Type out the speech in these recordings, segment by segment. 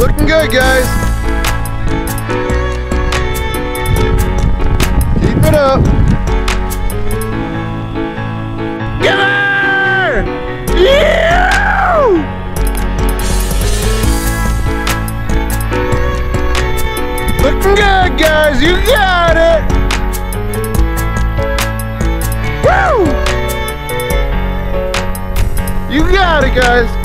Looking good, guys. Keep it up. Come on! Yeah! Looking good, guys. You got it. Woo! You got it, guys.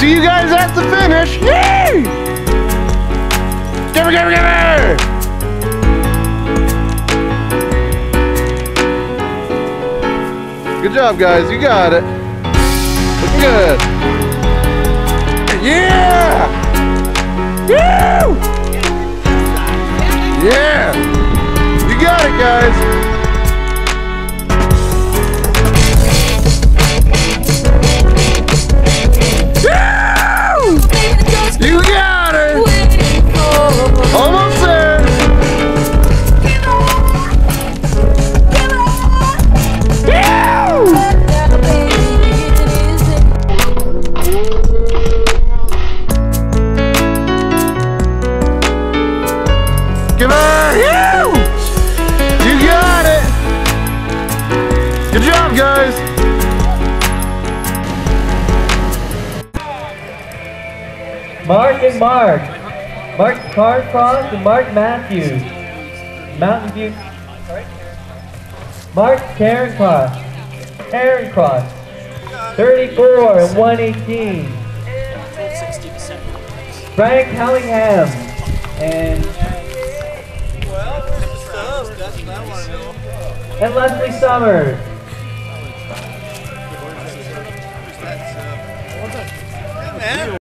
See you guys at the finish. Yay! Her, give her! Good job, guys. You got it. Looking good. Yeah! Woo! Yeah! You got it, guys. Mark and Mark. Mark Carcross and Mark Matthews. Mountain View. Mark Karen Cross. Aaron Cross. 34 and 118. Frank Hellingham. And, and Leslie Summers. You're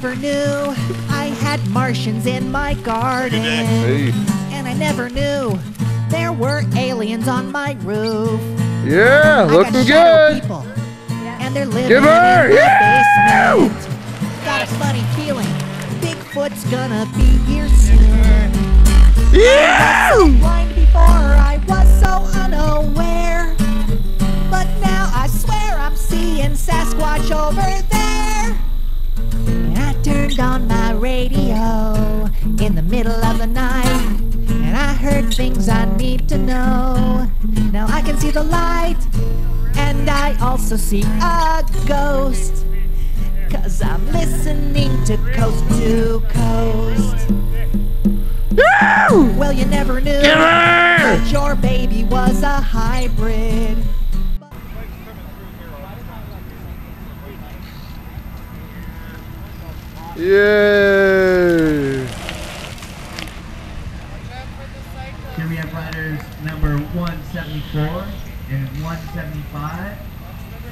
never knew I had Martians in my garden. Hey. And I never knew there were aliens on my roof. Yeah, I looking got good. people, and they're living Give her, in my yeah! basement. Got a funny feeling Bigfoot's gonna be here soon. Yeah! blind before I was so unaware. But now I swear I'm seeing Sasquatch over there. Radio in the middle of the night. And I heard things I need to know. Now I can see the light. And I also see a ghost. Cause I'm listening to Coast to Coast. Well, you never knew that your baby was a hybrid. Yeah.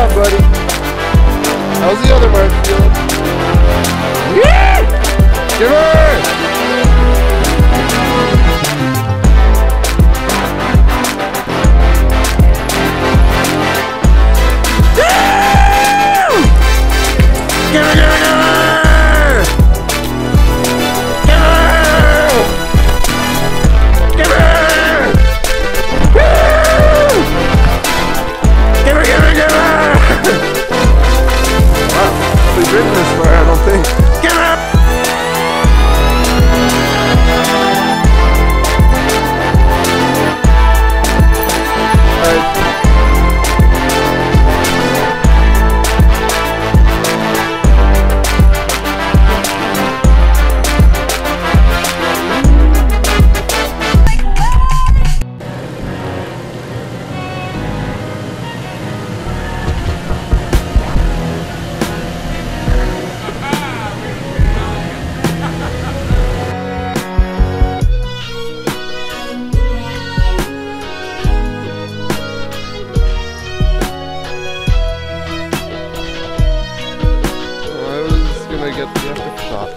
up, buddy? How's the other merch? doing? Yeah! Give her! electric shock.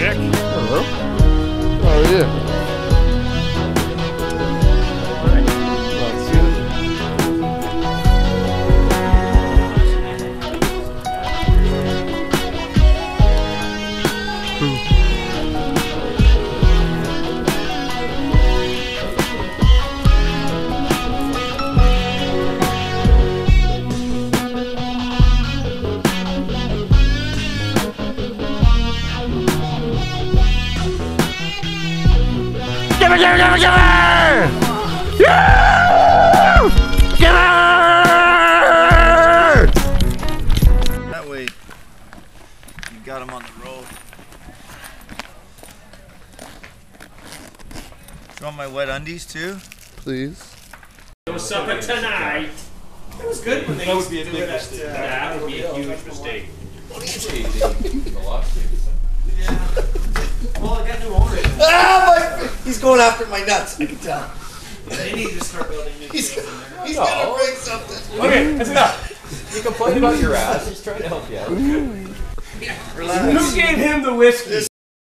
Nick? Hello. How are you? Give me, give me! Yeah! Give me! That way, you got him on the road. Do you want my wet undies too? Please. Supper tonight. It was good when they that would be a big mistake. That would be a huge mistake. Ah, my, he's going after my nuts. I can tell. They need to start building new He's, fields in there. he's gonna bring something. Okay, that's mm. enough. You complain about your ass. He's trying to help you out. Who gave him the whiskey?